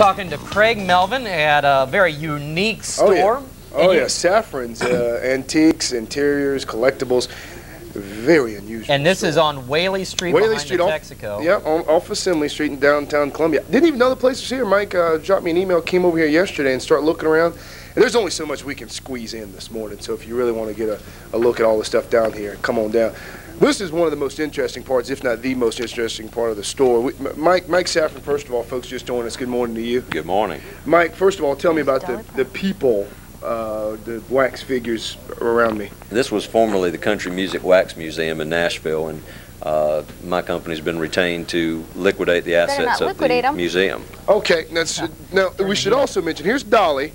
Talking to Craig Melvin at a very unique store. Oh, yeah. Oh, yeah. Safran's uh, antiques, interiors, collectibles. Very unusual. And this store. is on Whaley Street Whaley Street off, Texaco. Yeah, on, off Assembly Street in downtown Columbia. Didn't even know the place was here. Mike uh, dropped me an email, came over here yesterday and started looking around. And there's only so much we can squeeze in this morning. So if you really want to get a, a look at all the stuff down here, come on down. This is one of the most interesting parts, if not the most interesting part of the store. We, Mike, Mike Safran, first of all, folks just joined us. Good morning to you. Good morning. Mike, first of all, tell me about the, the people, uh, the wax figures around me. This was formerly the Country Music Wax Museum in Nashville, and uh, my company's been retained to liquidate the Better assets not of liquidate the 'em. museum. Okay, that's, now we should also mention, here's Dolly.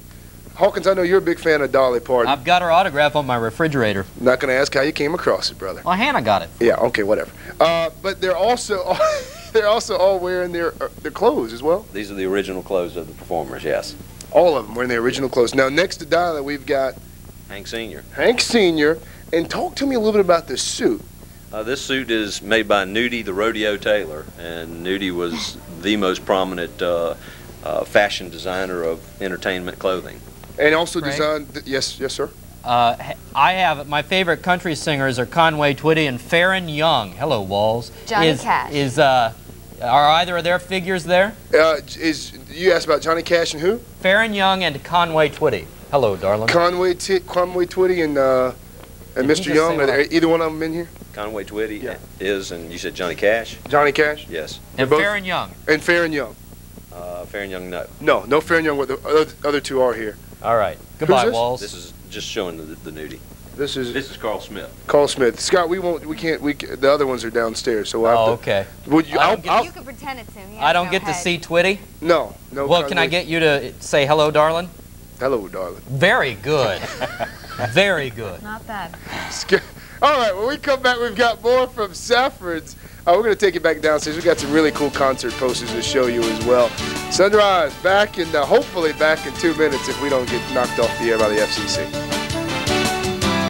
Hawkins, I know you're a big fan of Dolly Parton. I've got her autograph on my refrigerator. Not going to ask how you came across it, brother. Well, Hannah got it. Yeah, okay, whatever. Uh, but they're also they're also all wearing their uh, their clothes as well. These are the original clothes of the performers, yes. All of them wearing their original clothes. Now, next to Dolly, we've got Hank Sr. Hank Senior. And talk to me a little bit about this suit. Uh, this suit is made by Nudie the Rodeo Tailor, and Nudie was the most prominent uh, uh, fashion designer of entertainment clothing. And also Frank? designed. Th- yes, yes, sir. Uh, h- I have my favorite country singers are Conway Twitty and Faron Young. Hello, Walls. Johnny is, Cash. Is uh, are either of their figures there? Uh, is you asked about Johnny Cash and who? Faron Young and Conway Twitty. Hello, darling. Conway T- Conway Twitty and uh, and Did Mr. just Young. Are there either one of them in here? Conway Twitty Yeah. is, and you said Johnny Cash? Johnny Cash Yes. and both- Faron Young. and Faron Young. Uh, Faron Young, no. No, no Faron Young. What the other, other two are here. All right. Goodbye. Walls. This is just showing the, the nudie. This is This is Carl Smith. Carl Smith. Scott, we won't. We can't. We the other ones are downstairs. So we'll have oh, to. okay. Would you? I I'll, don't get- I'll, You can pretend it's him. He I don't no get to see Twitty. no, no. Well, can I get you to say hello, darling? Hello, darling. Very good. Very good. Not bad. All right. When we come back, we've got more from Safran's. Uh, we're going to take it back downstairs. We've got some really cool concert posters to show you as well. Sunrise back in, uh, hopefully back in two minutes if we don't get knocked off the air by the FCC.